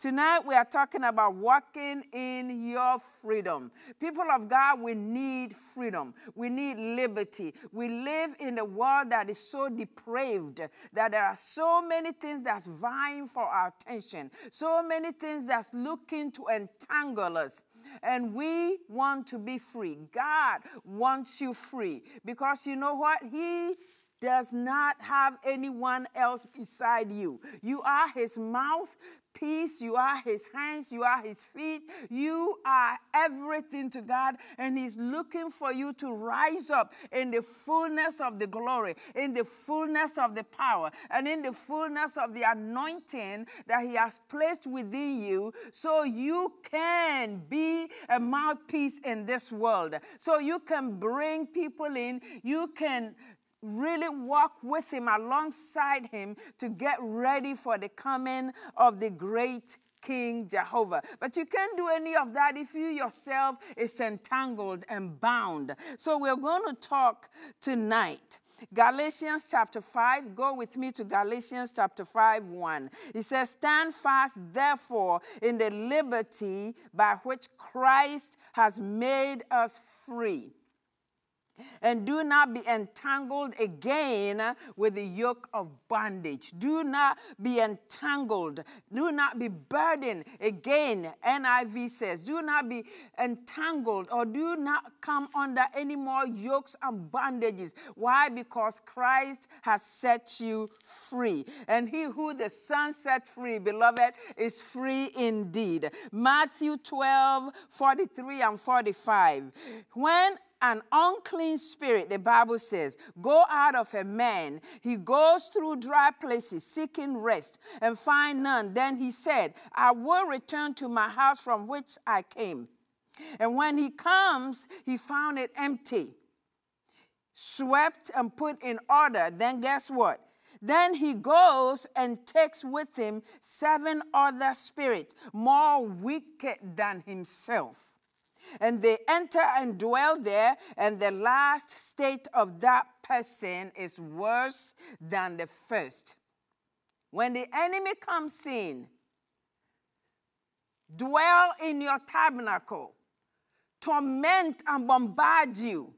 Tonight we are talking about walking in your freedom. People of God, we need freedom. We need liberty. We live in a world that is so depraved that there are so many things that's vying for our attention, so many things that's looking to entangle us and we want to be free. God wants you free because you know what? He does not have anyone else beside you. You are his mouth, peace, you are his hands, you are his feet, you are everything to God, and he's looking for you to rise up in the fullness of the glory, in the fullness of the power, and in the fullness of the anointing that he has placed within you so you can be a mouthpiece in this world. So you can bring people in, you can really walk with him, alongside him, to get ready for the coming of the great King Jehovah. But you can't do any of that if you yourself is entangled and bound. So we're going to talk tonight. Galatians chapter 5, go with me to Galatians chapter 5, 1. It says, Stand fast, therefore, in the liberty by which Christ has made us free and do not be entangled again with the yoke of bondage. Do not be entangled. Do not be burdened again. NIV says, do not be entangled or do not come under any more yokes and bondages. Why? Because Christ has set you free. And he who the Son set free, beloved, is free indeed. Matthew 12, 43 and 45. When an unclean spirit, the Bible says, go out of a man. He goes through dry places seeking rest and find none. Then he said, I will return to my house from which I came. And when he comes, he found it empty, swept and put in order. Then guess what? Then he goes and takes with him seven other spirits more wicked than himself and they enter and dwell there, and the last state of that person is worse than the first. When the enemy comes in, dwell in your tabernacle, torment and bombard you.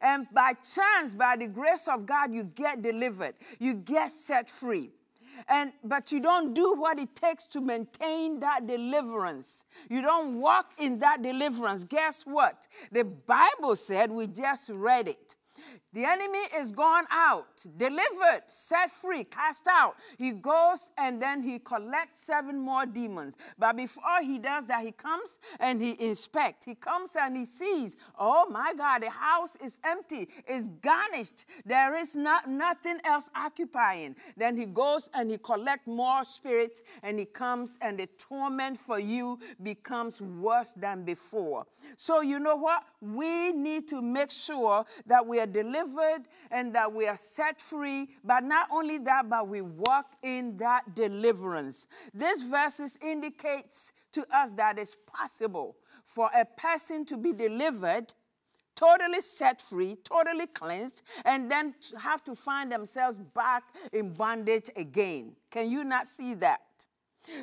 And by chance, by the grace of God, you get delivered, you get set free and but you don't do what it takes to maintain that deliverance. You don't walk in that deliverance. Guess what? The Bible said we just read it. The enemy is gone out, delivered, set free, cast out. He goes and then he collects seven more demons. But before he does that, he comes and he inspects. He comes and he sees, oh my God, the house is empty, it's garnished. There is not, nothing else occupying. Then he goes and he collects more spirits and he comes and the torment for you becomes worse than before. So you know what? We need to make sure that we are delivered delivered and that we are set free. But not only that, but we walk in that deliverance. This verses indicates to us that it's possible for a person to be delivered totally set free, totally cleansed, and then have to find themselves back in bondage again. Can you not see that?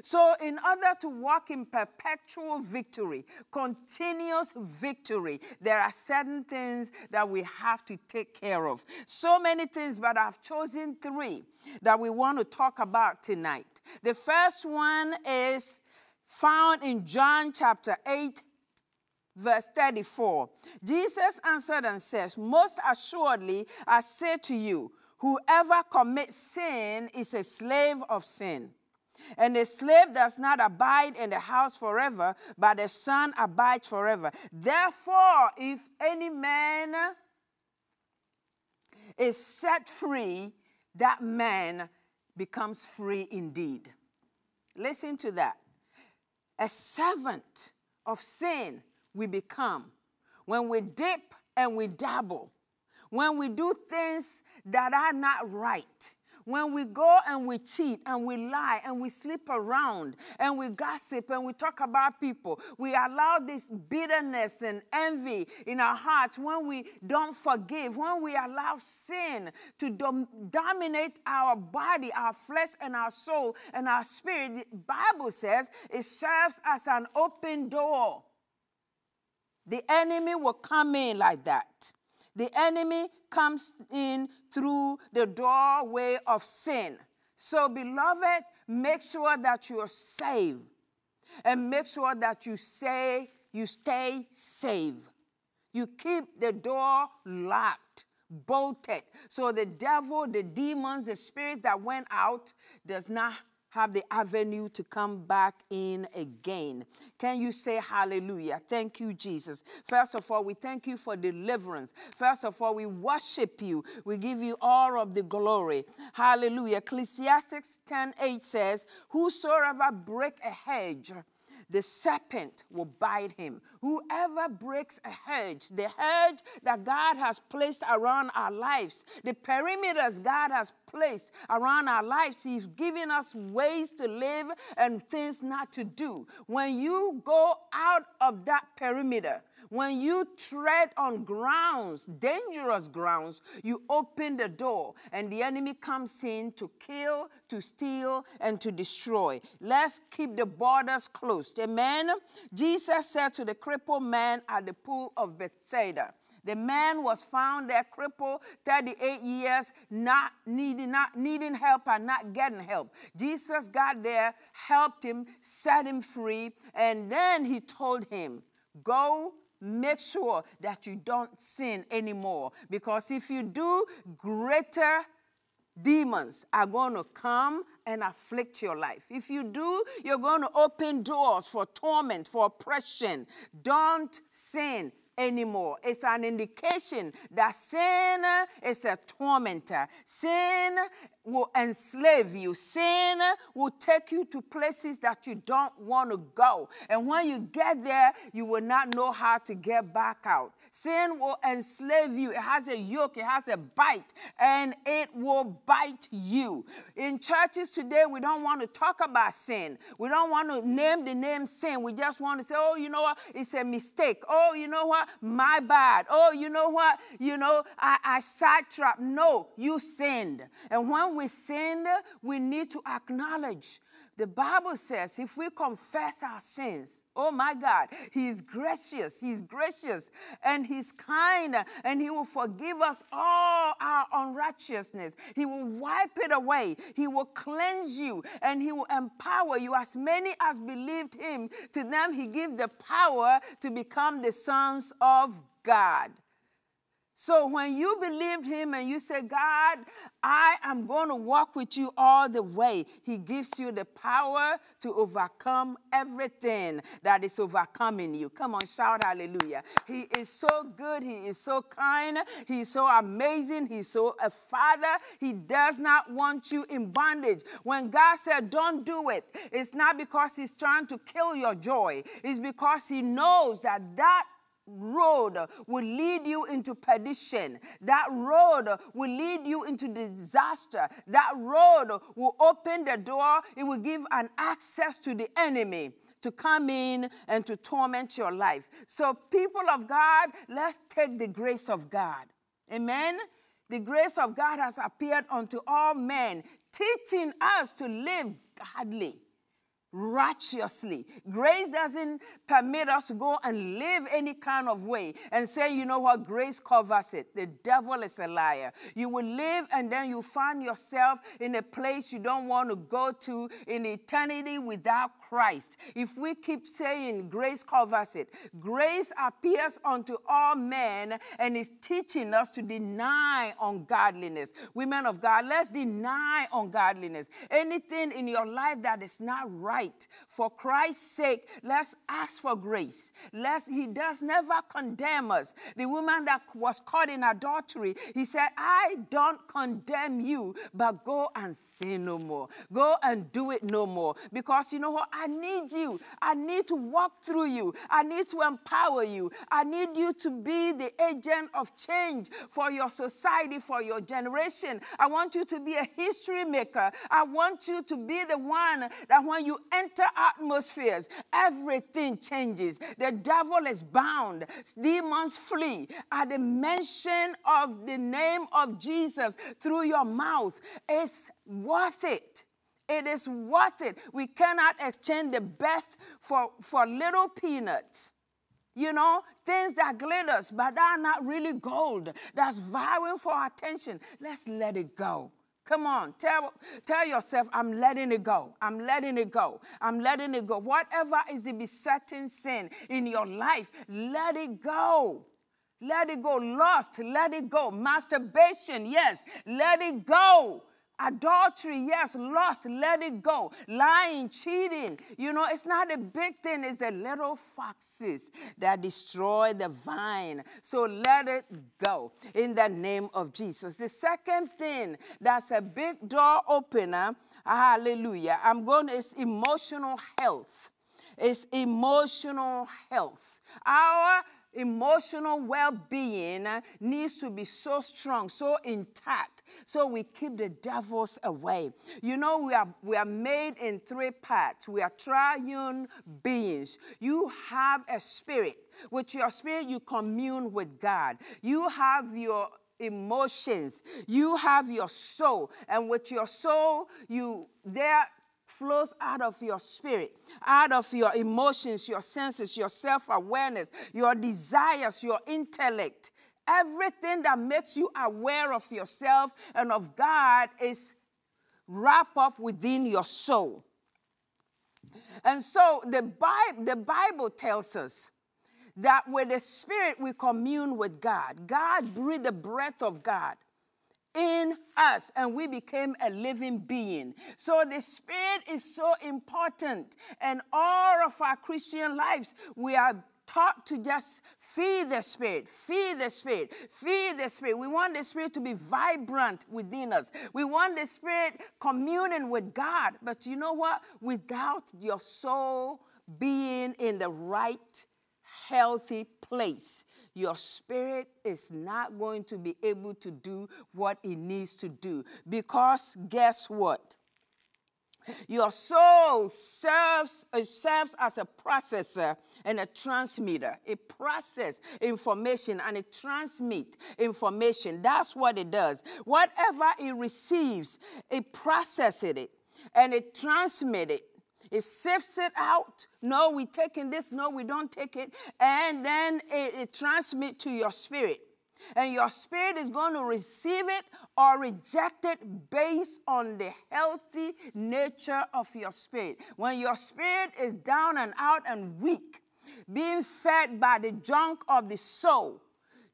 So, in order to walk in perpetual victory, continuous victory, there are certain things that we have to take care of. So many things, but I've chosen three that we want to talk about tonight. The first one is found in John chapter 8, verse 34. Jesus answered and says, Most assuredly, I say to you, whoever commits sin is a slave of sin. And the slave does not abide in the house forever, but the son abides forever. Therefore, if any man is set free, that man becomes free indeed. Listen to that. A servant of sin we become when we dip and we dabble, when we do things that are not right When we go and we cheat and we lie and we sleep around and we gossip and we talk about people, we allow this bitterness and envy in our hearts when we don't forgive, when we allow sin to dom- dominate our body, our flesh, and our soul and our spirit. The Bible says it serves as an open door. The enemy will come in like that. The enemy comes in through the doorway of sin. So, beloved, make sure that you're saved and make sure that you say you stay safe. You keep the door locked, bolted, so the devil, the demons, the spirits that went out does not have the avenue to come back in again. Can you say hallelujah? Thank you, Jesus. First of all, we thank you for deliverance. First of all, we worship you. We give you all of the glory. Hallelujah. Ecclesiastes 10 8 says, Whosoever break a hedge, the serpent will bite him. Whoever breaks a hedge, the hedge that God has placed around our lives, the perimeters God has placed around our lives, He's giving us ways to live and things not to do. When you go out of that perimeter, when you tread on grounds, dangerous grounds, you open the door and the enemy comes in to kill, to steal, and to destroy. Let's keep the borders closed. Amen. Jesus said to the crippled man at the pool of Bethsaida, the man was found there crippled 38 years, not needing, not needing help and not getting help. Jesus got there, helped him, set him free, and then he told him, Go make sure that you don't sin anymore. Because if you do, greater demons are going to come and afflict your life. If you do, you're going to open doors for torment, for oppression. Don't sin anymore. It's an indication that sin is a tormentor. Sin will enslave you. Sin will take you to places that you don't want to go. And when you get there, you will not know how to get back out. Sin will enslave you. It has a yoke, it has a bite, and it will bite you. In churches today, we don't want to talk about sin. We don't want to name the name sin. We just want to say, oh, you know what? It's a mistake. Oh, you know what? My bad. Oh, you know what? You know, I, I sidetracked. No, you sinned. And when we sinned, we need to acknowledge. The Bible says if we confess our sins, oh my God, He's gracious, He's gracious, and He's kind, and He will forgive us all our unrighteousness. He will wipe it away, He will cleanse you, and He will empower you. As many as believed Him, to them He gives the power to become the sons of God. So when you believe him and you say, God, I am going to walk with you all the way, he gives you the power to overcome everything that is overcoming you. Come on, shout hallelujah. He is so good. He is so kind. He is so amazing. He's so a father. He does not want you in bondage. When God said, don't do it, it's not because he's trying to kill your joy. It's because he knows that that road will lead you into perdition. That road will lead you into disaster. That road will open the door, it will give an access to the enemy to come in and to torment your life. So, people of God, let's take the grace of God. Amen. The grace of God has appeared unto all men, teaching us to live godly righteously. Grace doesn't permit us to go and live any kind of way and say, you know what, grace covers it. The devil is a liar. You will live and then you find yourself in a place you don't want to go to in eternity without Christ. If we keep saying grace covers it, grace appears unto all men and is teaching us to deny ungodliness. Women of God, let's deny ungodliness. Anything in your life that is not right For Christ's sake, let's ask for grace. Let's, he does never condemn us. The woman that was caught in adultery, he said, I don't condemn you, but go and sin no more. Go and do it no more. Because you know what? I need you. I need to walk through you. I need to empower you. I need you to be the agent of change for your society, for your generation. I want you to be a history maker. I want you to be the one that when you enter atmospheres, everything changes. The devil is bound, demons flee. At the mention of the name of Jesus through your mouth, it's worth it. It is worth it. We cannot exchange the best for, for little peanuts. You know, things that glitters, but are not really gold. That's vying for attention. Let's let it go. Come on, tell, tell yourself, I'm letting it go. I'm letting it go. I'm letting it go. Whatever is the besetting sin in your life, let it go. Let it go. Lust, let it go. Masturbation, yes, let it go. Adultery, yes, lust, let it go. Lying, cheating, you know, it's not a big thing, it's the little foxes that destroy the vine. So let it go in the name of Jesus. The second thing that's a big door opener, hallelujah, I'm going, is emotional health. It's emotional health. Our emotional well-being needs to be so strong so intact so we keep the devils away. You know we are we are made in three parts. We are triune beings. You have a spirit. With your spirit you commune with god. You have your emotions. You have your soul. And with your soul you there flows out of your spirit, out of your emotions, your senses, your self awareness, your desires, your intellect. Everything that makes you aware of yourself and of God is wrapped up within your soul. And so the Bible, the Bible tells us that with the Spirit we commune with God. God breathed the breath of God in us and we became a living being. So the Spirit is so important. And all of our Christian lives, we are taught to just feed the Spirit, feed the Spirit, feed the Spirit. We want the Spirit to be vibrant within us. We want the Spirit communing with God. But you know what? Without your soul being in the right, healthy place, your spirit is not going to be able to do what it needs to do. Because guess what? Your soul serves, it serves as a processor and a transmitter. It processes information and it transmits information. That's what it does. Whatever it receives, it processes it and it transmits it it sifts it out. No, we're taking this. No, we don't take it. And then it, it transmits to your spirit. And your spirit is going to receive it or reject it based on the healthy nature of your spirit. When your spirit is down and out and weak, being fed by the junk of the soul,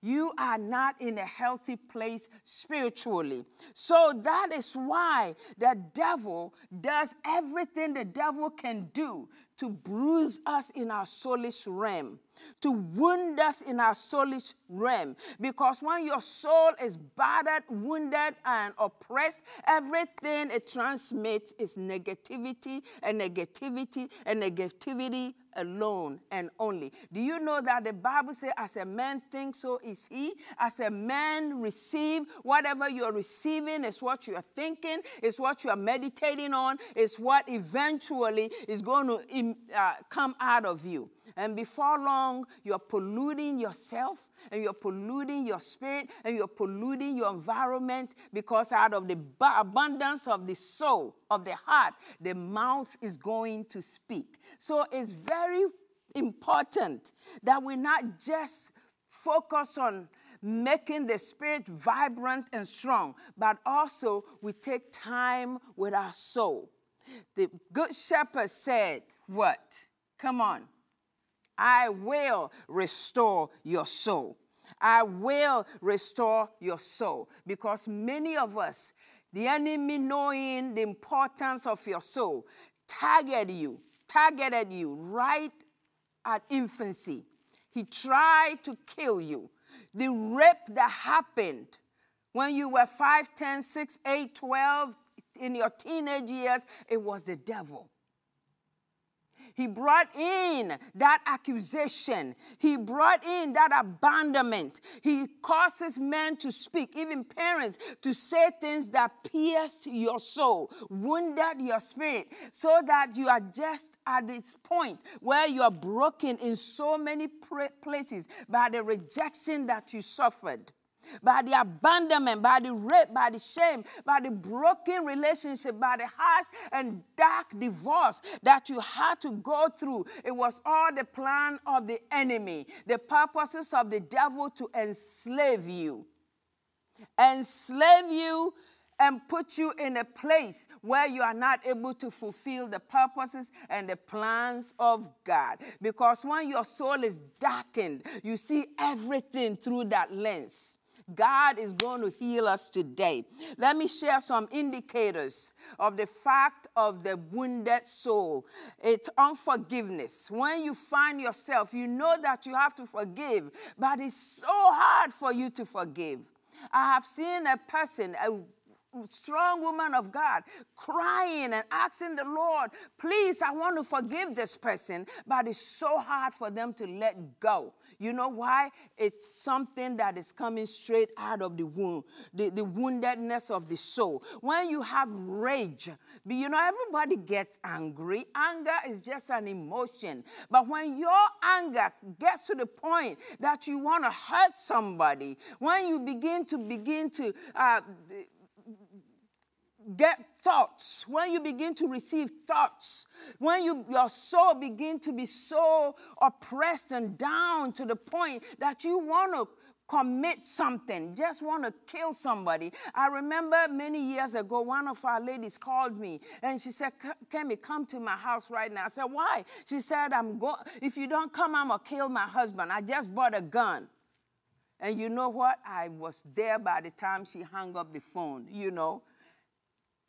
you are not in a healthy place spiritually. So that is why the devil does everything the devil can do to bruise us in our soulish realm, to wound us in our soulish realm. Because when your soul is battered, wounded, and oppressed, everything it transmits is negativity and negativity and negativity alone and only. Do you know that the Bible says, as a man thinks, so is he? As a man receive, whatever you're receiving is what you're thinking, is what you're meditating on, is what eventually is going to uh, come out of you. And before long, you're polluting yourself and you're polluting your spirit and you're polluting your environment because out of the abundance of the soul, of the heart, the mouth is going to speak. So it's very important that we not just focus on making the spirit vibrant and strong, but also we take time with our soul. The good shepherd said, What? Come on. I will restore your soul. I will restore your soul. Because many of us, the enemy knowing the importance of your soul, targeted you, targeted you right at infancy. He tried to kill you. The rape that happened when you were 5, 10, 6, 8, 12, in your teenage years, it was the devil. He brought in that accusation. He brought in that abandonment. He causes men to speak, even parents, to say things that pierced your soul, wounded your spirit, so that you are just at this point where you are broken in so many places by the rejection that you suffered by the abandonment, by the rape, by the shame, by the broken relationship, by the harsh and dark divorce that you had to go through. It was all the plan of the enemy, the purposes of the devil to enslave you. Enslave you and put you in a place where you are not able to fulfill the purposes and the plans of God. Because when your soul is darkened, you see everything through that lens. God is going to heal us today. Let me share some indicators of the fact of the wounded soul. It's unforgiveness. When you find yourself, you know that you have to forgive, but it's so hard for you to forgive. I have seen a person, a strong woman of God crying and asking the Lord, please, I want to forgive this person, but it's so hard for them to let go. You know why? It's something that is coming straight out of the wound, the, the woundedness of the soul. When you have rage, you know, everybody gets angry. Anger is just an emotion. But when your anger gets to the point that you want to hurt somebody, when you begin to begin to uh, get thoughts, when you begin to receive thoughts, when you, your soul begin to be so oppressed and down to the point that you want to commit something, just want to kill somebody. I remember many years ago, one of our ladies called me and she said, Kemi, come to my house right now. I said, why? She said, I'm go if you don't come, I'm gonna kill my husband. I just bought a gun. And you know what? I was there by the time she hung up the phone, you know.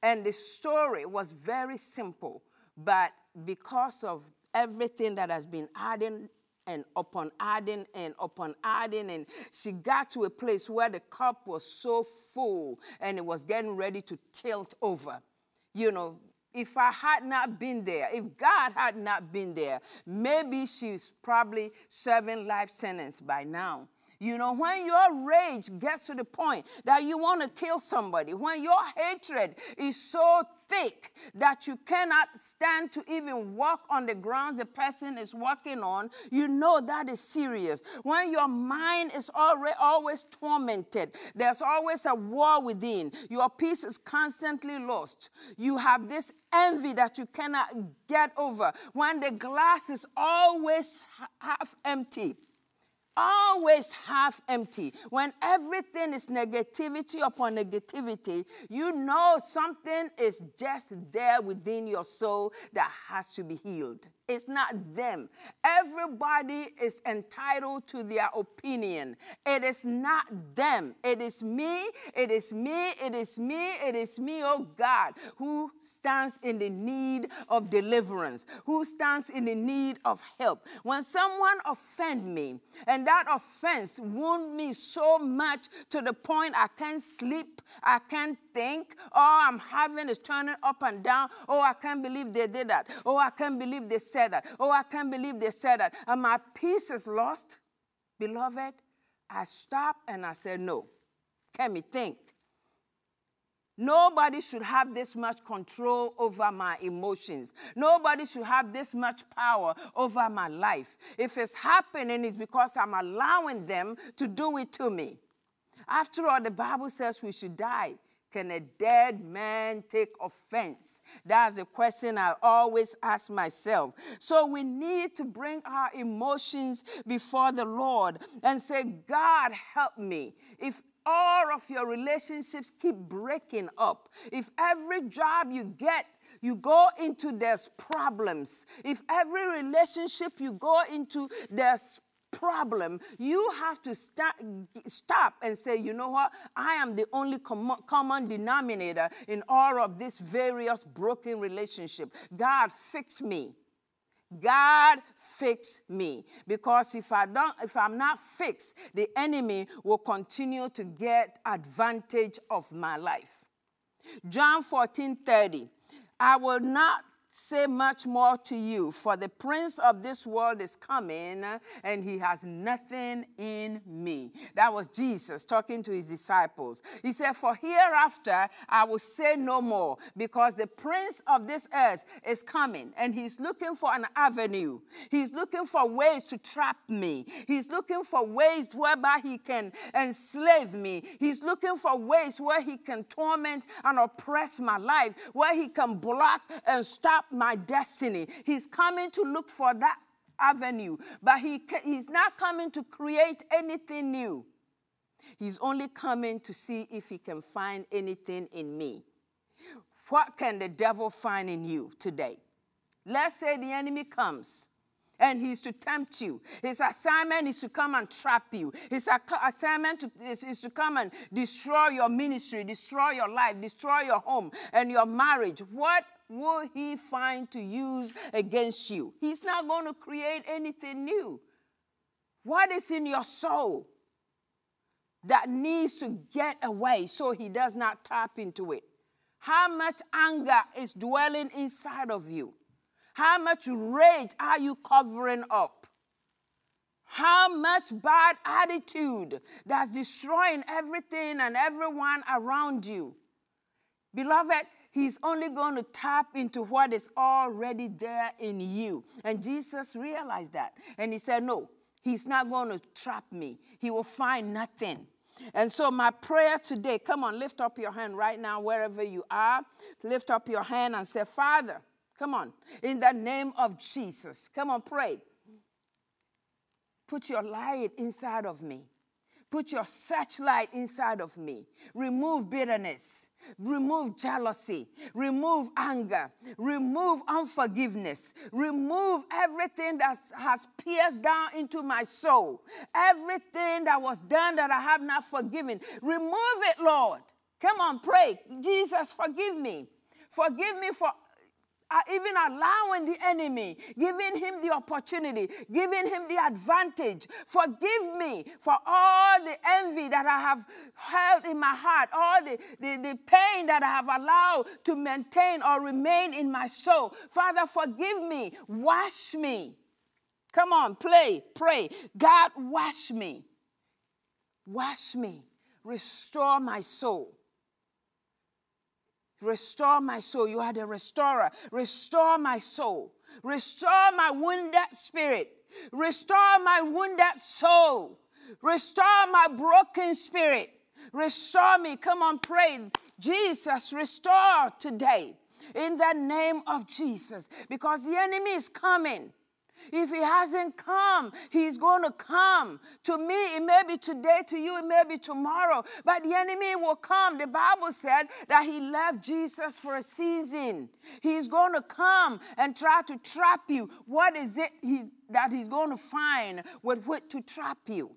And the story was very simple, but because of everything that has been adding and upon adding and upon adding, and she got to a place where the cup was so full and it was getting ready to tilt over. You know, if I had not been there, if God had not been there, maybe she's probably serving life sentence by now. You know, when your rage gets to the point that you want to kill somebody, when your hatred is so thick that you cannot stand to even walk on the grounds the person is walking on, you know that is serious. When your mind is already always tormented, there's always a war within. Your peace is constantly lost. You have this envy that you cannot get over. When the glass is always half empty always half empty. When everything is negativity upon negativity, you know something is just there within your soul that has to be healed. It's not them. Everybody is entitled to their opinion. It is not them. It is me. It is me. It is me. It is me, oh God, who stands in the need of deliverance, who stands in the need of help. When someone offend me and that offense wound me so much to the point I can't sleep, I can't think, all I'm having is turning up and down. Oh, I can't believe they did that. Oh, I can't believe they said that. Oh, I can't believe they said that. And my peace is lost. Beloved, I stop and I said, no. Kemi think. Nobody should have this much control over my emotions. Nobody should have this much power over my life. If it's happening, it's because I'm allowing them to do it to me. After all, the Bible says we should die can a dead man take offense? That's a question I always ask myself. So we need to bring our emotions before the Lord and say, God, help me. If all of your relationships keep breaking up, if every job you get you go into there's problems. If every relationship you go into there's problem, you have to stop, stop and say, you know what? I am the only com- common denominator in all of this various broken relationship. God, fix me. God fix me because if I don't if I'm not fixed the enemy will continue to get advantage of my life. John 14 30 I will not say much more to you, for the prince of this world is coming, and he has nothing in me. That was Jesus talking to his disciples. He said, For hereafter I will say no more, because the prince of this earth is coming, and he's looking for an avenue. He's looking for ways to trap me. He's looking for ways whereby he can enslave me. He's looking for ways where he can torment and oppress my life, where he can block and stop my destiny. He's coming to look for that avenue, but he, he's not coming to create anything new. He's only coming to see if he can find anything in me. What can the devil find in you today? Let's say the enemy comes and he's to tempt you. His assignment is to come and trap you. His assignment to, is, is, to come and destroy your ministry, destroy your life, destroy your home and your marriage. What will he find to use against you? He's not going to create anything new. What is in your soul that needs to get away so he does not tap into it? How much anger is dwelling inside of you? How much rage are you covering up? How much bad attitude that's destroying everything and everyone around you? Beloved, He's only going to tap into what is already there in you. And Jesus realized that. And he said, No, he's not going to trap me. He will find nothing. And so, my prayer today, come on, lift up your hand right now, wherever you are. Lift up your hand and say, Father, come on, in the name of Jesus, come on, pray. Put your light inside of me. Put your searchlight inside of me. Remove bitterness. Remove jealousy. Remove anger. Remove unforgiveness. Remove everything that has pierced down into my soul. Everything that was done that I have not forgiven. Remove it, Lord. Come on, pray. Jesus, forgive me. Forgive me for even allowing the enemy, giving him the opportunity, giving him the advantage. Forgive me for all the envy that I have held in my heart, all the, the, the pain that I have allowed to maintain or remain in my soul. Father, forgive me. Wash me. Come on, play, pray. God, wash me. Wash me. Restore my soul. Restore my soul. You are the restorer. Restore my soul. Restore my wounded spirit. Restore my wounded soul. Restore my broken spirit. Restore me. Come on, pray. Jesus, restore today in the name of Jesus because the enemy is coming. If he hasn't come, he's going to come. To me, it may be today, to you, it may be tomorrow, but the enemy will come. The Bible said that he left Jesus for a season. He's going to come and try to trap you. What is it he's, that he's going to find with which to trap you?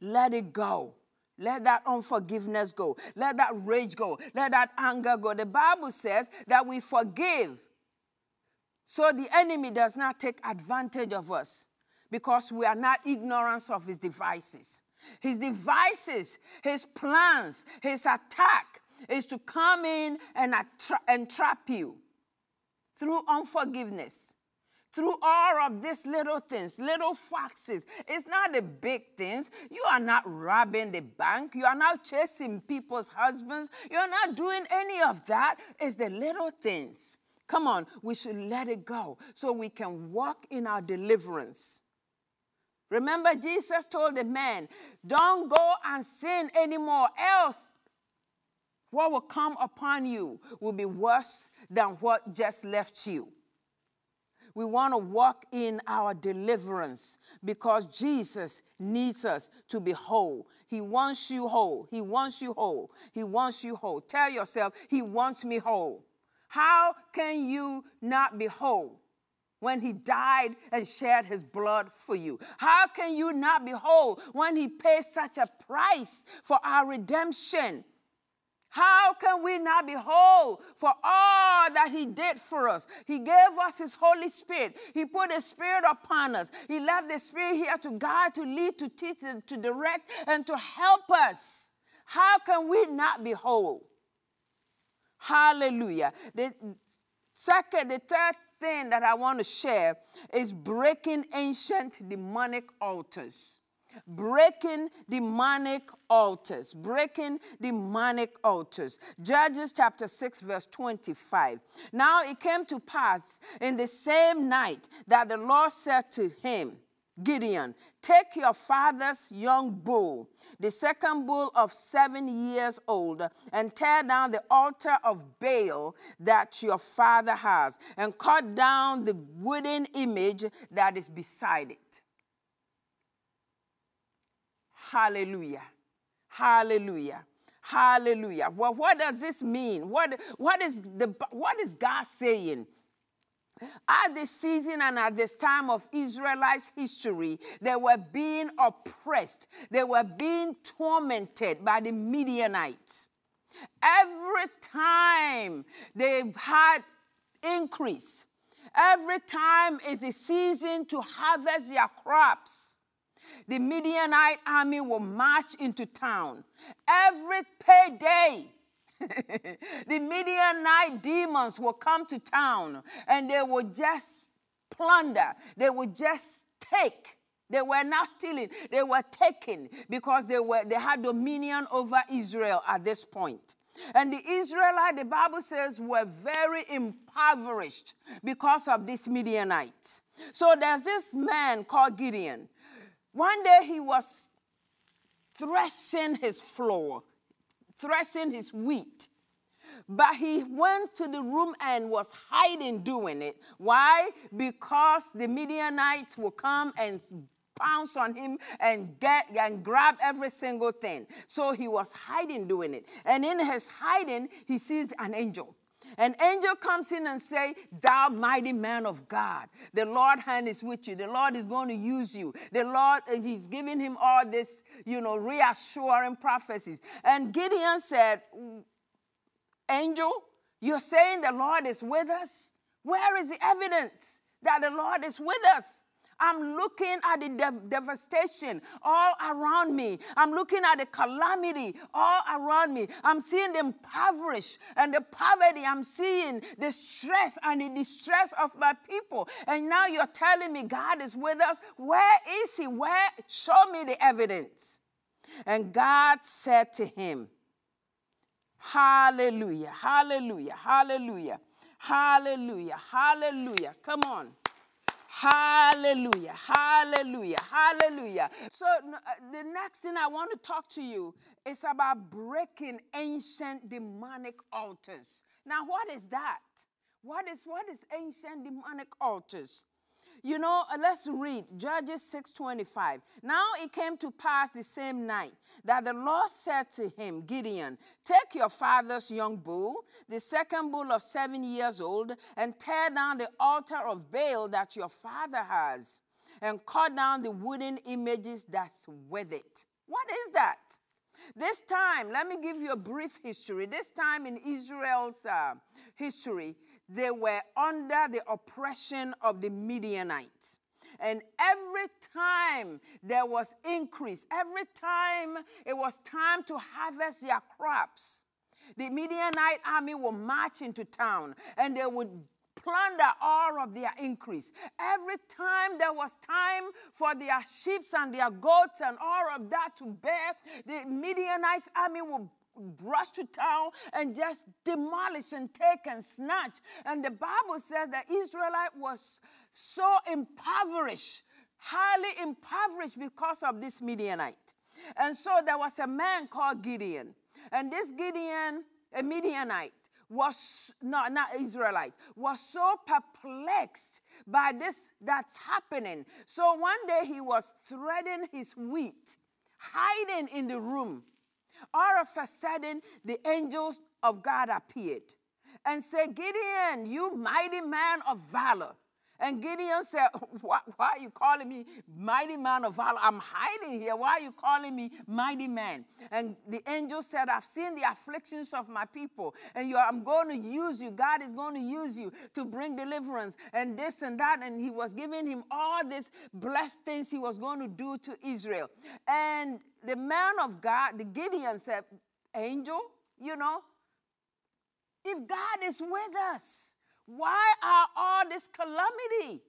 Let it go. Let that unforgiveness go. Let that rage go. Let that anger go. The Bible says that we forgive so the enemy does not take advantage of us because we are not ignorant of his devices. His devices, his plans, his attack is to come in and, and trap you through unforgiveness, through all of these little things, little foxes. It's not the big things. You are not robbing the bank. You are not chasing people's husbands. You're not doing any of that. It's the little things. Come on, we should let it go so we can walk in our deliverance. Remember, Jesus told the man, Don't go and sin anymore, else what will come upon you will be worse than what just left you. We want to walk in our deliverance because Jesus needs us to be whole. He wants you whole. He wants you whole. He wants you whole. Tell yourself, He wants me whole. How can you not be whole? when he died and shed his blood for you? How can you not be whole when he paid such a price for our redemption? How can we not be whole for all that He did for us? He gave us His Holy Spirit. He put His Spirit upon us. He left the Spirit here to guide, to lead, to teach, to direct, and to help us. How can we not be whole? Hallelujah. The second, the third thing that I want to share is breaking ancient demonic altars breaking demonic altars. Breaking demonic altars. Judges chapter 6, verse 25. Now it came to pass in the same night that the Lord said to him, Gideon, take your father's young bull, the second bull of seven years old, and tear down the altar of Baal that your father has, and cut down the wooden image that is beside it. Hallelujah. Hallelujah. Hallelujah. Well, what does this mean? What, what, is the, what is God saying? At this season and at this time of Israelites' history, they were being oppressed. They were being tormented by the Midianites. Every time they had increase, every time is the season to harvest their crops the Midianite army will march into town. Every payday, the Midianite demons will come to town and they will just plunder. They will just take. They were not stealing, they were taking because they, were, they had dominion over Israel at this point. And the Israelites, the Bible says, were very impoverished because of these Midianites. So there's this man called Gideon. One day he was threshing his floor, threshing his wheat. But he went to the room and was hiding doing it. Why? Because the Midianites will come and pounce on him and get and grab every single thing. So he was hiding doing it. And in his hiding, he sees an angel. An angel comes in and say, thou mighty man of God, the Lord hand is with you. The Lord is going to use you. The Lord, and he's giving him all this, you know, reassuring prophecies. And Gideon said, angel, you're saying the Lord is with us? Where is the evidence that the Lord is with us? I'm looking at the dev- devastation all around me. I'm looking at the calamity all around me. I'm seeing the impoverished and the poverty. I'm seeing the stress and the distress of my people. And now you're telling me God is with us. Where is He? Where? Show me the evidence. And God said to him, Hallelujah, hallelujah, hallelujah, hallelujah, hallelujah. Come on. Hallelujah, hallelujah, hallelujah. So, uh, the next thing I want to talk to you is about breaking ancient demonic altars. Now, what is that? What is, what is ancient demonic altars? You know, uh, let's read Judges 6:25. Now it came to pass the same night that the Lord said to him, Gideon, take your father's young bull, the second bull of seven years old, and tear down the altar of Baal that your father has, and cut down the wooden images that's with it. What is that? This time, let me give you a brief history. This time in Israel's uh, history, they were under the oppression of the Midianites. And every time there was increase, every time it was time to harvest their crops, the Midianite army would march into town and they would plunder all of their increase. Every time there was time for their sheep and their goats and all of that to bear, the Midianite army would rush to town and just demolish and take and snatch. And the Bible says that Israelite was so impoverished, highly impoverished because of this Midianite. And so there was a man called Gideon. And this Gideon, a Midianite, was not, not Israelite, was so perplexed by this that's happening. So one day he was threading his wheat, hiding in the room all of a sudden the angels of God appeared and said, Gideon, you mighty man of valor. And Gideon said, why, why, are you calling me mighty man of valor? I'm hiding here. Why are you calling me mighty man? And the angel said, I've seen the afflictions of my people, and I'm going to use you. God is going to use you to bring deliverance and this and that. And he was giving him all these blessed things he was going to do to Israel. And the man of God, the Gideon said, Angel, you know, if God is with us, why are all this calamity?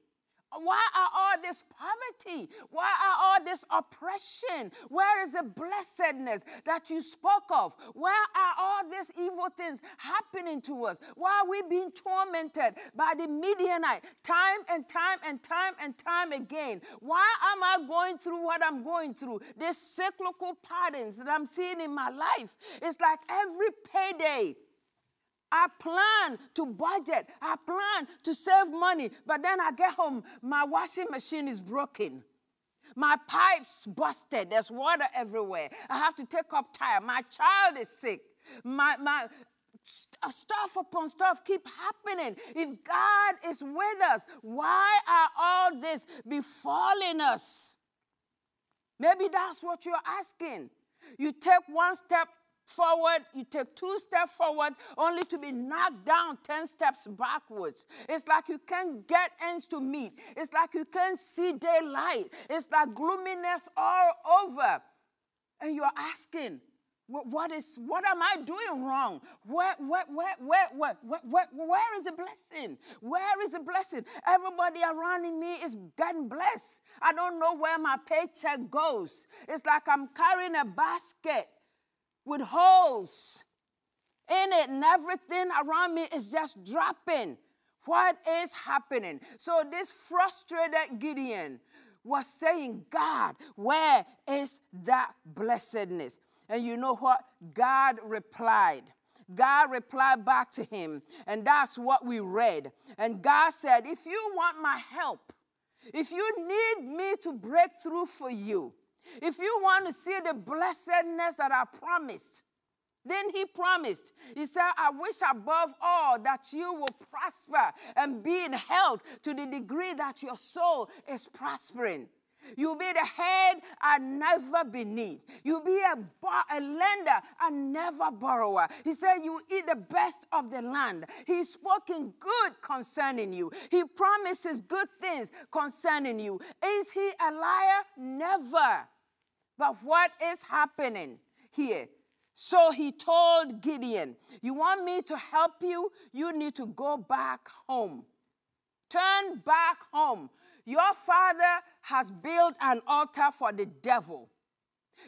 Why are all this poverty? Why are all this oppression? Where is the blessedness that you spoke of? Where are all these evil things happening to us? Why are we being tormented by the Midianite time and time and time and time again? Why am I going through what I'm going through? These cyclical patterns that I'm seeing in my life. It's like every payday I plan to budget. I plan to save money. But then I get home, my washing machine is broken. My pipes busted. There's water everywhere. I have to take up tire. My child is sick. My, my stuff upon stuff keep happening. If God is with us, why are all this befalling us? Maybe that's what you're asking. You take one step forward, you take two steps forward, only to be knocked down 10 steps backwards. It's like you can't get ends to meet. It's like you can't see daylight. It's like gloominess all over. And you're asking, what is what am I doing wrong? Where where where where where where, where, where is the blessing? Where is the blessing? Everybody around me is getting blessed. I don't know where my paycheck goes. It's like I'm carrying a basket with holes in it, and everything around me is just dropping. What is happening? So, this frustrated Gideon was saying, God, where is that blessedness? And you know what? God replied. God replied back to him, and that's what we read. And God said, If you want my help, if you need me to break through for you, if you want to see the blessedness that I promised, then he promised, he said, I wish above all that you will prosper and be in health to the degree that your soul is prospering. You'll be the head and never beneath. You'll be a, a lender and never borrower. He said, You eat the best of the land. He's spoken good concerning you. He promises good things concerning you. Is he a liar? Never. But what is happening here? So he told Gideon, You want me to help you? You need to go back home. Turn back home. Your father has built an altar for the devil.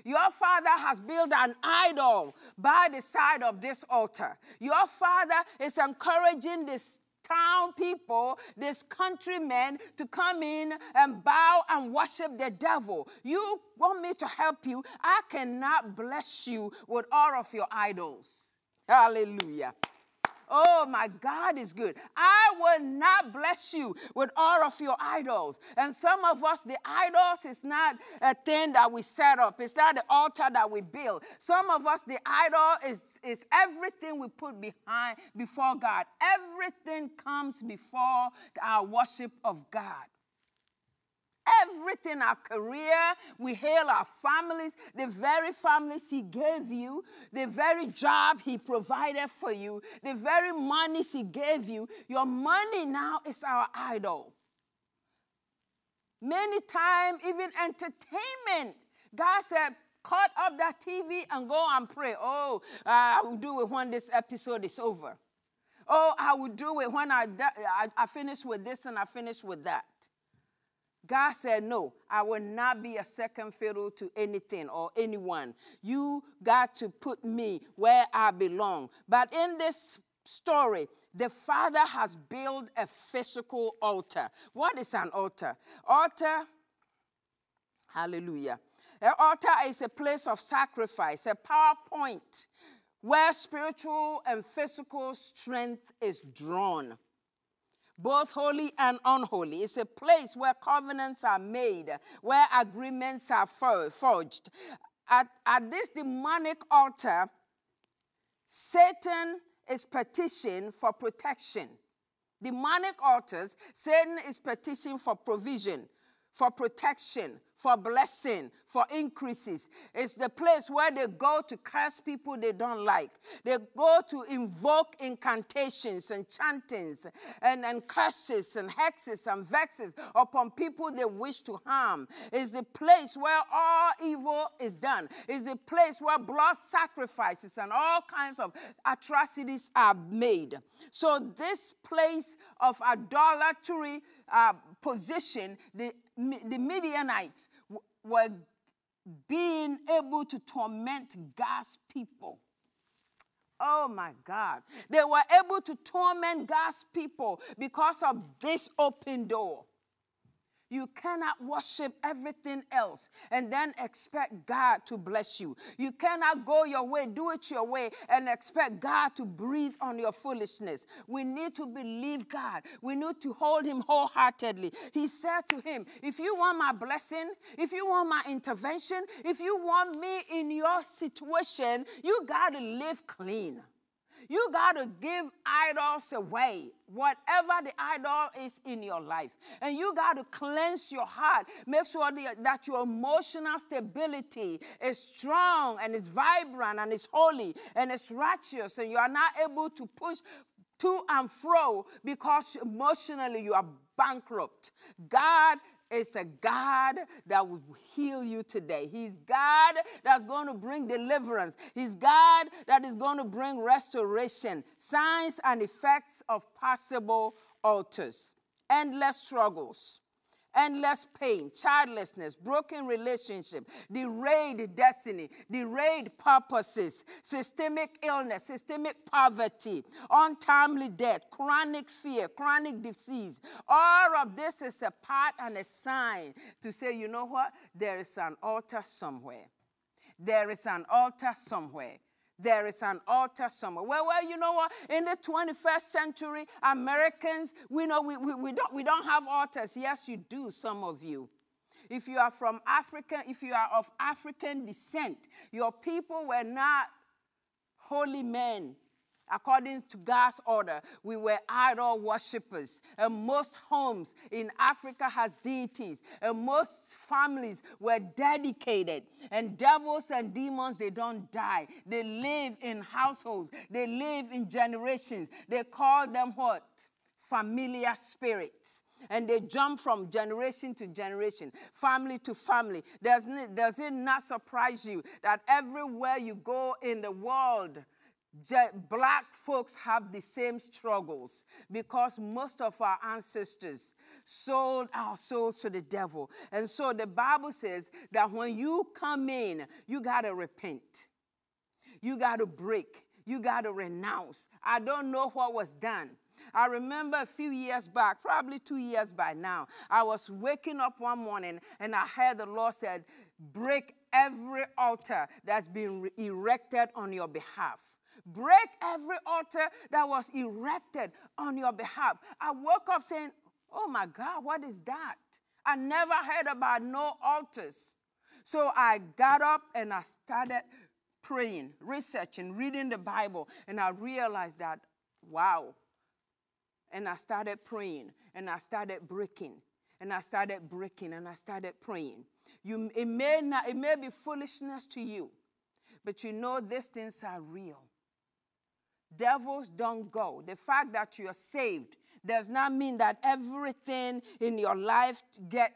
Your father has built an idol by the side of this altar. Your father is encouraging this town people, these countrymen, to come in and bow and worship the devil. You want me to help you? I cannot bless you with all of your idols. Hallelujah. Oh, my God is good. I will not bless you with all of your idols. And some of us, the idols is not a thing that we set up, it's not the altar that we build. Some of us, the idol is, is everything we put behind before God. Everything comes before our worship of God. Everything, our career, we hail our families, the very families He gave you, the very job He provided for you, the very monies He gave you. Your money now is our idol. Many times, even entertainment, God said, cut up that TV and go and pray. Oh, I will do it when this episode is over. Oh, I will do it when I, I, I finish with this and I finish with that. God said, No, I will not be a second fiddle to anything or anyone. You got to put me where I belong. But in this story, the father has built a physical altar. What is an altar? Altar, hallelujah. An altar is a place of sacrifice, a power point where spiritual and physical strength is drawn both holy and unholy. It's a place where covenants are made, where agreements are forged. At, at this demonic altar, Satan is petitioned for protection. Demonic altars, Satan is petitioning for provision, for protection, for blessing, for increases. It's the place where they go to curse people they don't like. They go to invoke incantations and chantings and, and curses and hexes and vexes upon people they wish to harm. It's the place where all evil is done. It's the place where blood sacrifices and all kinds of atrocities are made. So, this place of idolatry uh, position, the, the Midianites were being able to torment God's people. Oh my God. They were able to torment God's people because of this open door. You cannot worship everything else and then expect God to bless you. You cannot go your way, do it your way, and expect God to breathe on your foolishness. We need to believe God. We need to hold Him wholeheartedly. He said to him, If you want my blessing, if you want my intervention, if you want me in your situation, you got to live clean. You got to give idols away, whatever the idol is in your life. And you got to cleanse your heart. Make sure that your emotional stability is strong and is vibrant and is holy and is righteous. And you are not able to push to and fro because emotionally you are bankrupt. God is a God that will heal you today. He's God that's going to bring deliverance. He's God that is going to bring restoration, signs and effects of possible altars, endless struggles endless pain, childlessness, broken relationship, derailed destiny, derailed purposes, systemic illness, systemic poverty, untimely death, chronic fear, chronic disease. All of this is a part and a sign to say, you know what? There is an altar somewhere. There is an altar somewhere there is an altar somewhere. Well, well, you know what? In the 21st century, Americans, we know we, we, we, don't, we don't have altars. Yes, you do, some of you. If you are from Africa, if you are of African descent, your people were not holy men according to God's order, we were idol worshippers. And most homes in Africa has deities. And most families were dedicated. And devils and demons, they don't die. They live in households. They live in generations. They call them what? Familiar spirits and they jump from generation to generation, family to family. Does, does it not surprise you that everywhere you go in the world, black folks have the same struggles because most of our ancestors sold our souls to the devil. And so the Bible says that when you come in, you got to repent, you got to break, you got to renounce. I don't know what was done. I remember a few years back, probably two years by now, I was waking up one morning and I heard the Lord said, break every altar that's been erected on your behalf. Break every altar that was erected on your behalf. I woke up saying, Oh my God, what is that? I never heard about no altars. So I got up and I started praying, researching, reading the Bible, and I realized that, wow. And I started praying, and I started breaking, and I started breaking, and I started praying. You, it, may not, it may be foolishness to you, but you know these things are real. Devils don't go. The fact that you're saved does not mean that everything in your life get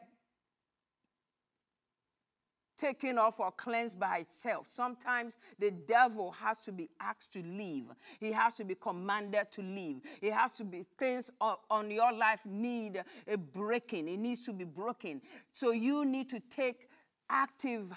taken off or cleansed by itself. Sometimes the devil has to be asked to leave. He has to be commanded to leave. It has to be things on, on your life need a breaking. It needs to be broken. So you need to take active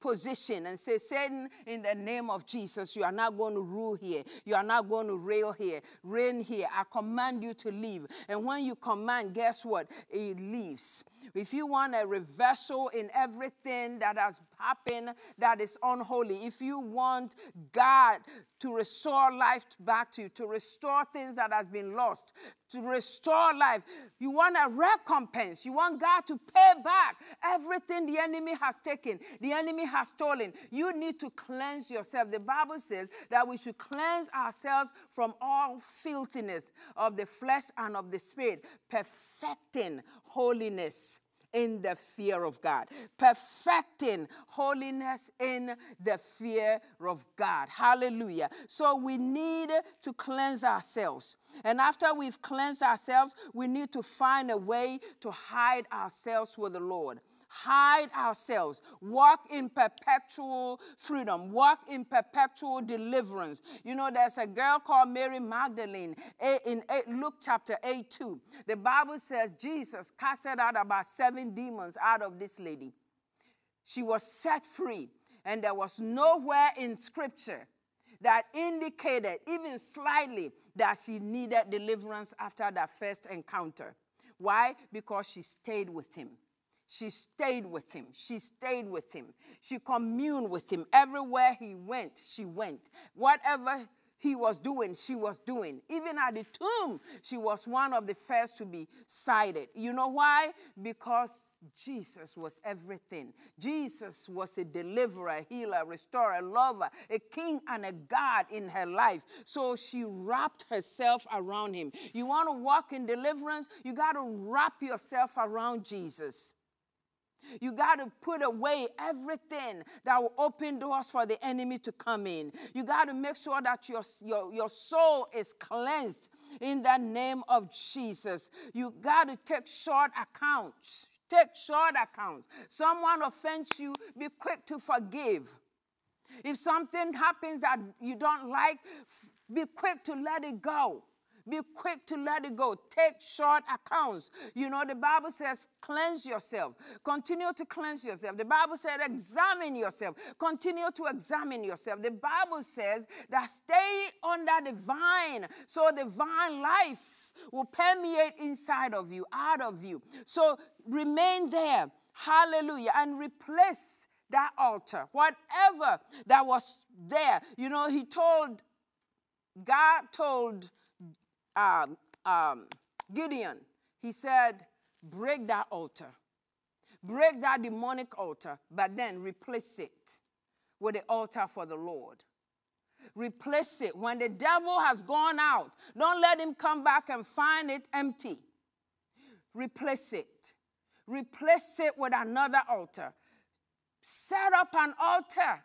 position and say, Satan, in the name of Jesus, you are not going to rule here. You are not going to rail here, reign here. I command you to leave. And when you command, guess what? It leaves. If you want a reversal in everything that has happened that is unholy, if you want God to restore life back to you, to restore things that has been lost, to restore life. You want a recompense. You want God to pay back everything the enemy has taken, the enemy has stolen. You need to cleanse yourself. The Bible says that we should cleanse ourselves from all filthiness of the flesh and of the spirit, perfecting holiness in the fear of God, perfecting holiness in the fear of God. Hallelujah. So we need to cleanse ourselves. And after we've cleansed ourselves, we need to find a way to hide ourselves with the Lord hide ourselves, walk in perpetual freedom, walk in perpetual deliverance. You know, there's a girl called Mary Magdalene eh, in eh, Luke chapter 8 2. The Bible says Jesus casted out about seven demons out of this lady. She was set free, and there was nowhere in scripture that indicated, even slightly, that she needed deliverance after that first encounter. Why? Because she stayed with him. She stayed with him. She stayed with him. She communed with him. Everywhere he went, she went. Whatever he was doing, she was doing. Even at the tomb, she was one of the first to be cited. You know why? Because Jesus was everything. Jesus was a deliverer, healer, restorer, lover, a king, and a God in her life. So she wrapped herself around him. You want to walk in deliverance? You got to wrap yourself around Jesus. You got to put away everything that will open doors for the enemy to come in. You got to make sure that your, your, your soul is cleansed in the name of Jesus. You got to take short accounts. Take short accounts. Someone offends you, be quick to forgive. If something happens that you don't like, be quick to let it go. Be quick to let it go. Take short accounts. You know, the Bible says, cleanse yourself. Continue to cleanse yourself. The Bible said, examine yourself. Continue to examine yourself. The Bible says that stay under the vine so the vine life will permeate inside of you, out of you. So remain there. Hallelujah. And replace that altar, whatever that was there. You know, he told, God told um, um, Gideon, he said, break that altar. Break that demonic altar, but then replace it with the altar for the Lord. Replace it. When the devil has gone out, don't let him come back and find it empty. Replace it. Replace it with another altar. Set up an altar.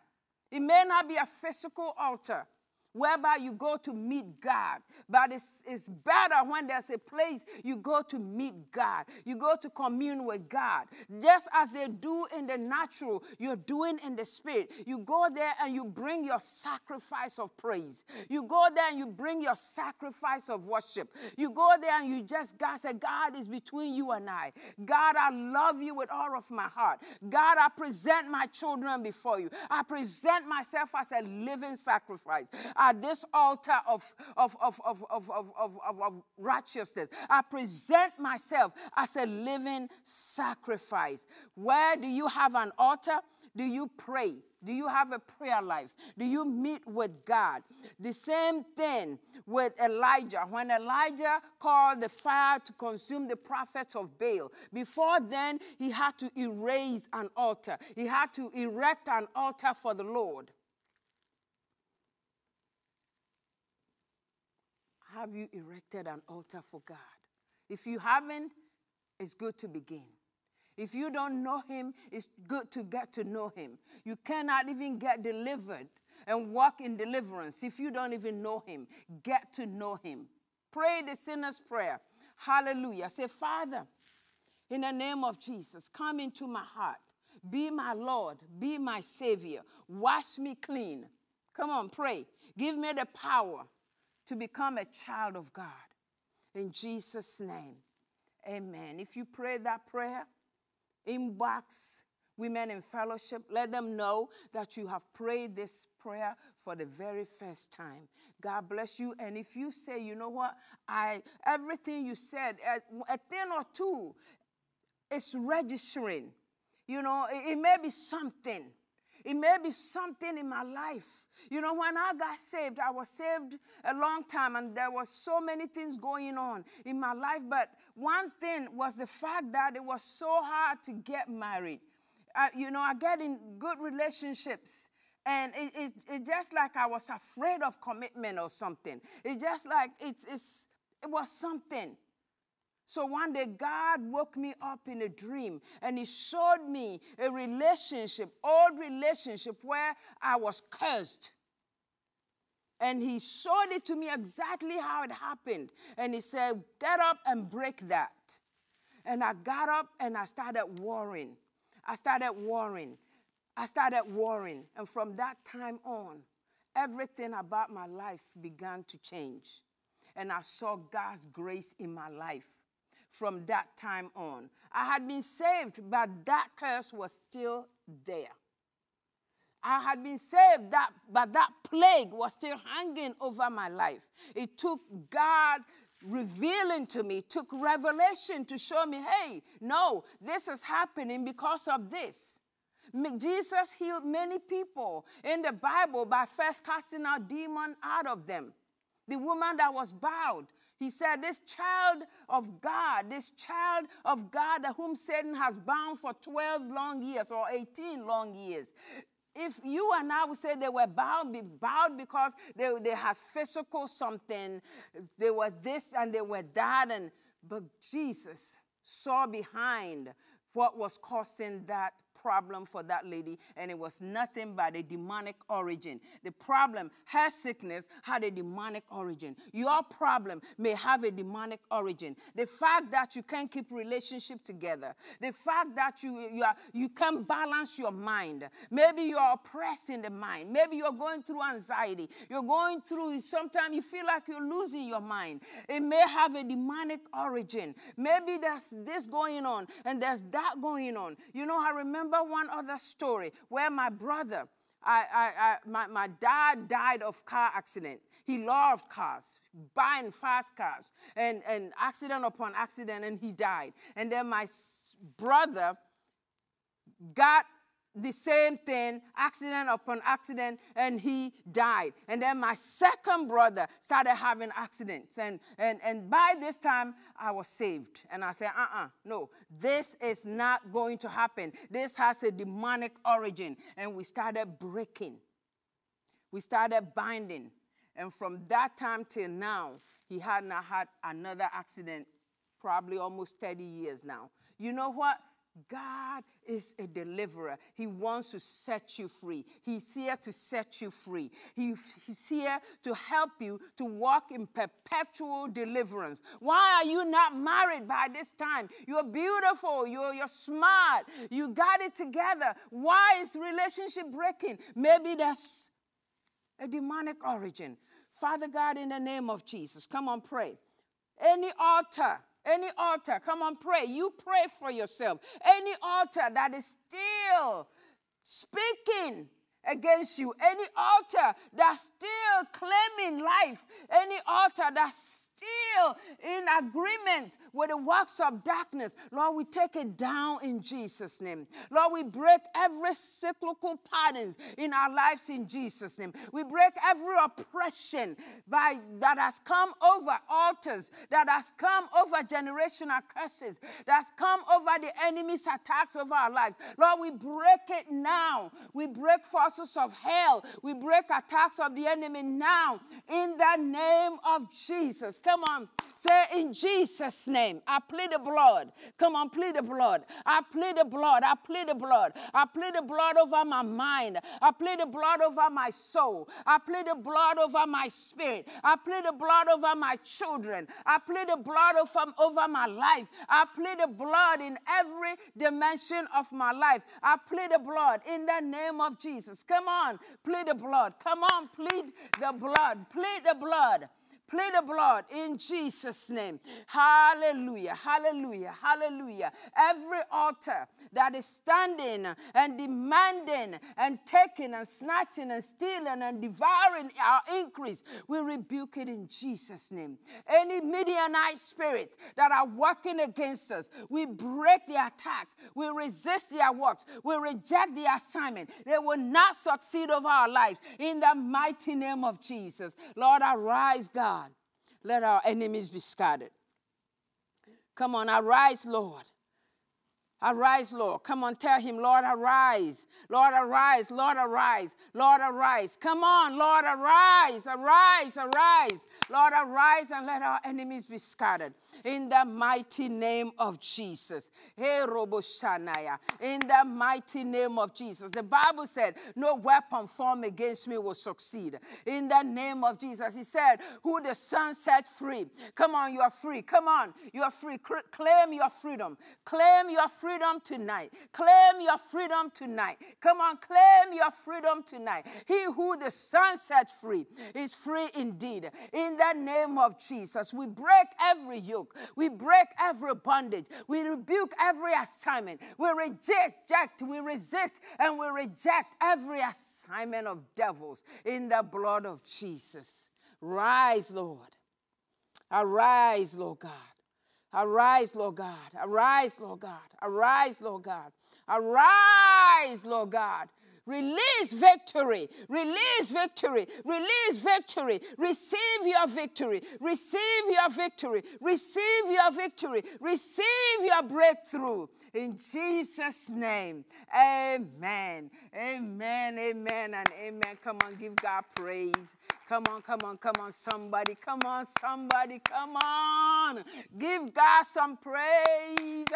It may not be a physical altar, whereby you go to meet God. But it's, it's better when there's a place you go to meet God. You go to commune with God. Just as they do in the natural, you're doing in the spirit. You go there and you bring your sacrifice of praise. You go there and you bring your sacrifice of worship. You go there and you just, God said, God is between you and I. God, I love you with all of my heart. God, I present my children before you. I present myself as a living sacrifice at this altar of, of, of, of, of, of, of, of righteousness. I present myself as a living sacrifice. Where do you have an altar? Do you pray? Do you have a prayer life? Do you meet with God? The same thing with Elijah. When Elijah called the fire to consume the prophets of Baal, before then he had to erase an altar, he had to erect an altar for the Lord. Have you erected an altar for God? If you haven't, it's good to begin. If you don't know Him, it's good to get to know Him. You cannot even get delivered and walk in deliverance if you don't even know Him. Get to know Him. Pray the sinner's prayer. Hallelujah. Say, Father, in the name of Jesus, come into my heart. Be my Lord. Be my Savior. Wash me clean. Come on, pray. Give me the power to become a child of God. In Jesus' name, amen. If you pray that prayer, inbox Women in Fellowship, let them know that you have prayed this prayer for the very first time. God bless you. And if you say, you know what, I everything you said, a, a thing or two is registering. You know, it, it may be something It may be something in my life. You know, when I got saved, I was saved a long time and there was so many things going on in my life. But one thing was the fact that it was so hard to get married. You know, I get in good relationships. And it's it, it just like I was afraid of commitment or something. It's just like it's, it's, it was something. So one day, God woke me up in a dream and He showed me a relationship, old relationship, where I was cursed. And He showed it to me exactly how it happened. And He said, Get up and break that. And I got up and I started warring. I started warring. I started warring. And from that time on, everything about my life began to change. And I saw God's grace in my life from that time on. I had been saved, but that curse was still there. I had been saved, that, but that plague was still hanging over my life. It took God revealing to me, took revelation to show me, hey, no, this is happening because of this. Jesus healed many people in the Bible by first casting out demon out of them. The woman that was bowed, he said, This child of God, this child of God whom Satan has bound for 12 long years or 18 long years. If you and I would say they were bound, bowed because they, they had physical something, they were this and they were that, and but Jesus saw behind what was causing that problem for that lady, and it was nothing but a demonic origin. The problem, her sickness, had a demonic origin. Your problem may have a demonic origin. The fact that you can't keep relationship together, the fact that you, you, are, you can't balance your mind. Maybe you're oppressed in the mind. Maybe you're going through anxiety. You're going through, sometimes you feel like you're losing your mind. It may have a demonic origin. Maybe there's this going on and there's that going on. You know, I remember remember one other story where my brother, I, I, I, my, my dad died of car accident. He loved cars, buying fast cars, and, and accident upon accident, and he died. And then my brother got the same thing, accident upon accident, and he died. And then my second brother started having accidents. And, and, and by this time, I was saved. And I said, uh uh no, this is not going to happen. This has a demonic origin. And we started breaking, we started binding. And from that time till now, he had not had another accident, probably almost 30 years now. You know what? God is a deliverer. He wants to set you free. He's here to set you free. He, he's here to help you to walk in perpetual deliverance. Why are you not married by this time? You're beautiful. You're, you're smart. You got it together. Why is relationship breaking? Maybe that's a demonic origin. Father God, in the name of Jesus, come on, pray. Any altar any altar, come on, pray. You pray for yourself. Any altar that is still speaking against you, any altar that's still claiming life, any altar that's still in agreement with the works of darkness, Lord, we take it down in Jesus' name. Lord, we break every cyclical patterns in our lives in Jesus' name. We break every oppression by that has come over altars, that has come over generational curses, that's come over the enemy's attacks over our lives. Lord, we break it now. We break forces of hell. We break attacks of the enemy now in the name of Jesus. Come on. Say in Jesus' name, I plead the blood. Come on, plead the blood. I plead the blood. I plead the blood. I plead the blood over my mind. I plead the blood over my soul. I plead the blood over my spirit. I plead the blood over my children. I plead the blood over, my life. I plead the blood in every dimension of my life. I plead the blood in the name of Jesus. Come on, plead the blood. Come on, plead the blood. Plead the blood. Plead the blood in Jesus' name. Hallelujah, hallelujah, hallelujah. Every altar that is standing and demanding and taking and snatching and stealing and devouring our increase, we rebuke it in Jesus' name. Any Midianite spirit that are working against us, we break their attacks, we resist their works, we reject the assignment. They will not succeed over our lives in the mighty name of Jesus. Lord, arise, God. Let our enemies be scattered. Come on, arise, Lord. Arise, Lord. Come on, tell him, Lord, arise. Lord, arise. Lord, arise. Lord, arise. Come on, Lord, arise. Arise, arise. Lord, arise and let our enemies be scattered. In the mighty name of Jesus. Hey, Roboshanaya. In the mighty name of Jesus. The Bible said, No weapon formed against me will succeed. In the name of Jesus. He said, Who the Son set free. Come on, you are free. Come on, you are free. Claim your freedom. Claim your freedom freedom tonight. Claim your freedom tonight. Come on, claim your freedom tonight. He who the Son set free is free indeed. In the name of Jesus, we break every yoke. We break every bondage. We rebuke every assignment. We reject, we resist, and we reject every assignment of devils in the blood of Jesus. Rise, Lord. Arise, Lord God. Arise, Lord God. Arise, Lord God. Arise, Lord God. Arise, Lord God. Release victory. Release victory. Release victory. Receive your victory. Receive your victory. Receive your victory. Receive your breakthrough. In Jesus' name. Amen. Amen. Amen and amen. Come on, give God praise. Come on, come on, come on, somebody. Come on, somebody. Come on. Give God some praise.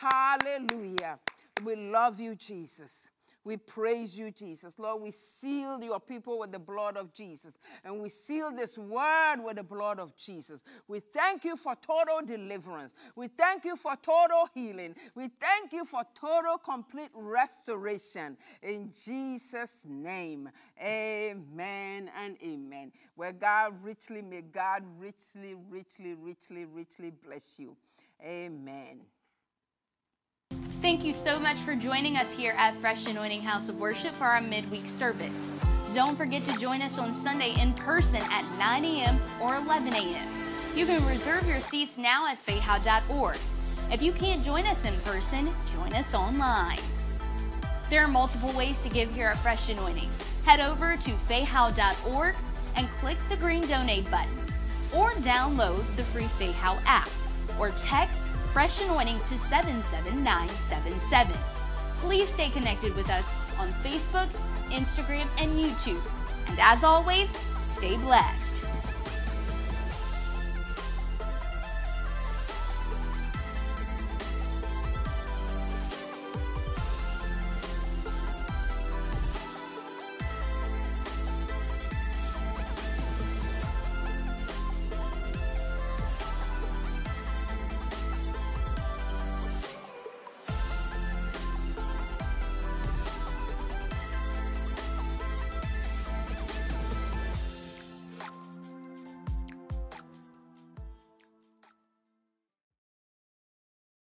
Hallelujah. We love you, Jesus. We praise you, Jesus. Lord, we seal your people with the blood of Jesus. And we seal this word with the blood of Jesus. We thank you for total deliverance. We thank you for total healing. We thank you for total, complete restoration. In Jesus' name, amen and amen. Where God richly, may God richly, richly, richly, richly bless you. Amen. Thank you so much for joining us here at Fresh Anointing House of Worship for our midweek service. Don't forget to join us on Sunday in person at 9 a.m. or 11 a.m. You can reserve your seats now at fahow.org. If you can't join us in person, join us online. There are multiple ways to give here at Fresh Anointing. Head over to fahow.org and click the green donate button, or download the free FAHOW app, or text Fresh Anointing to 77977. Please stay connected with us on Facebook, Instagram, and YouTube. And as always, stay blessed.